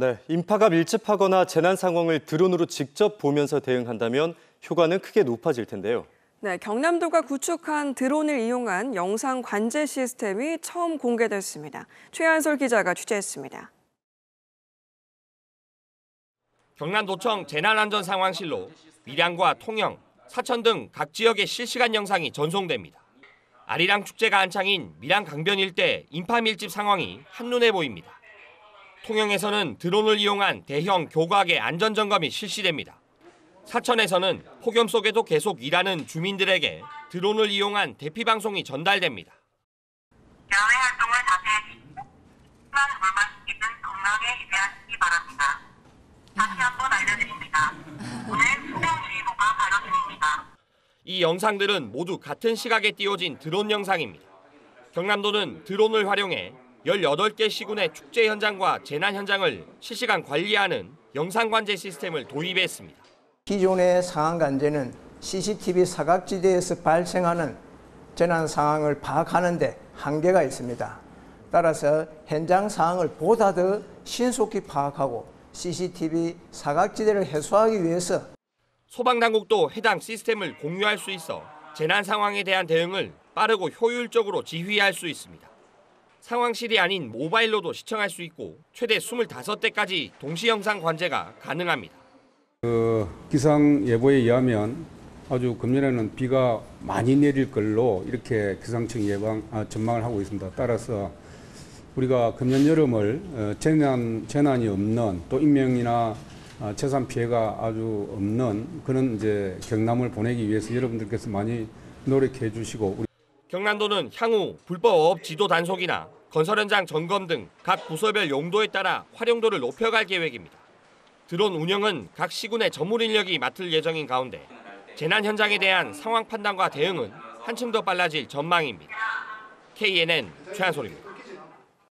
네, 인파가 밀집하거나 재난 상황을 드론으로 직접 보면서 대응한다면 효과는 크게 높아질 텐데요. 네, 경남도가 구축한 드론을 이용한 영상 관제 시스템이 처음 공개됐습니다. 최한솔 기자가 취재했습니다. 경남도청 재난안전상황실로 밀양과 통영, 사천 등 각 지역의 실시간 영상이 전송됩니다. 아리랑 축제가 한창인 밀양 강변 일대 인파 밀집 상황이 한눈에 보입니다. 통영에서는 드론을 이용한 대형 교각의 안전 점검이 실시됩니다. 사천에서는 폭염 속에도 계속 일하는 주민들에게 드론을 이용한 대피 방송이 전달됩니다. 야외 활동을 자제해 만 물마시기는 건강에 유의하시기 바랍니다. 다시 한번 알려드립니다. 오늘 수경주의보가 발효 중입니다. 이 영상들은 모두 같은 시각에 띄워진 드론 영상입니다. 경남도는 드론을 활용해 18개 시군의 축제 현장과 재난 현장을 실시간 관리하는 영상 관제 시스템을 도입했습니다. 기존의 상황 관제는 CCTV 사각지대에서 발생하는 재난 상황을 파악하는데 한계가 있습니다. 따라서 현장 상황을 보다 더 신속히 파악하고 CCTV 사각지대를 해소하기 위해서 소방당국도 해당 시스템을 공유할 수 있어 재난 상황에 대한 대응을 빠르고 효율적으로 지휘할 수 있습니다. 상황실이 아닌 모바일로도 시청할 수 있고 최대 25대까지 동시 영상 관제가 가능합니다. 그 기상 예보에 의하면 아주 금년에는 비가 많이 내릴 걸로 이렇게 기상청 예방 아, 전망을 하고 있습니다. 따라서 우리가 금년 여름을 어, 재난 재난이 없는 또 인명이나 아, 재산 피해가 아주 없는 그런 이제 경남을 보내기 위해서 여러분들께서 많이 노력해 주시고 경남도는 향후 불법 지도 단속이나 건설 현장 점검 등 각 부서별 용도에 따라 활용도를 높여갈 계획입니다. 드론 운영은 각 시군의 전문 인력이 맡을 예정인 가운데 재난 현장에 대한 상황 판단과 대응은 한층 더 빨라질 전망입니다. KNN 최한솔입니다.